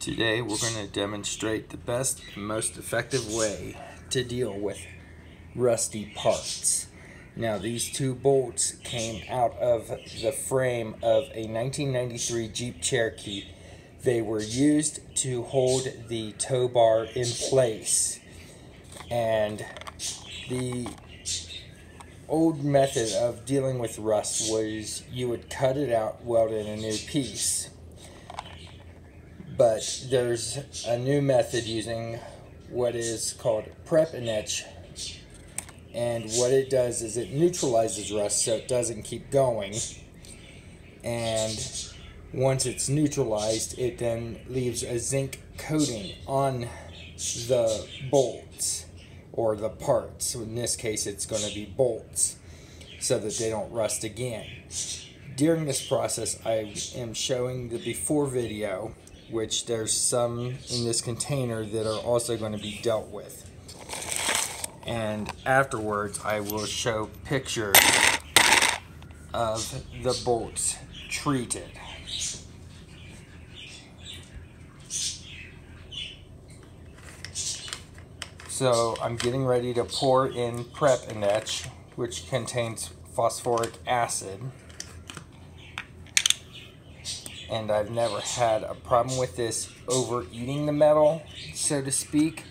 Today we're going to demonstrate the best and most effective way to deal with rusty parts. Now these two bolts came out of the frame of a 1993 Jeep Cherokee. They were used to hold the tow bar in place. And the old method of dealing with rust was you would cut it out, weld in a new piece but there's a new method using what is called prep and etch. And what it does is it neutralizes rust so it doesn't keep going. And once it's neutralized it then leaves a zinc coating on the bolts or the parts. So in this case it's going to be bolts so that they don't rust again. During this process I am showing the before video which there's some in this container that are also going to be dealt with. And afterwards, I will show pictures of the bolts treated. So I'm getting ready to pour in Prep and Etch, which contains phosphoric acid and I've never had a problem with this overeating the metal, so to speak,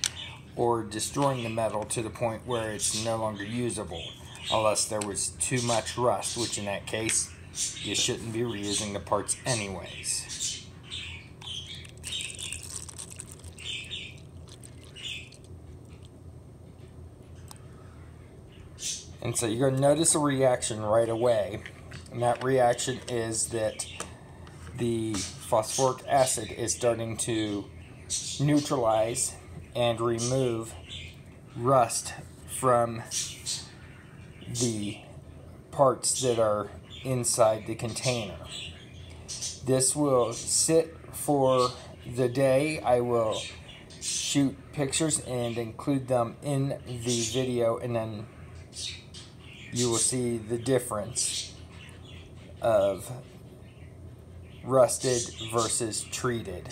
or destroying the metal to the point where it's no longer usable, unless there was too much rust, which in that case, you shouldn't be reusing the parts anyways. And so you're going to notice a reaction right away. And that reaction is that the phosphoric acid is starting to neutralize and remove rust from the parts that are inside the container. This will sit for the day. I will shoot pictures and include them in the video and then you will see the difference of rusted versus treated.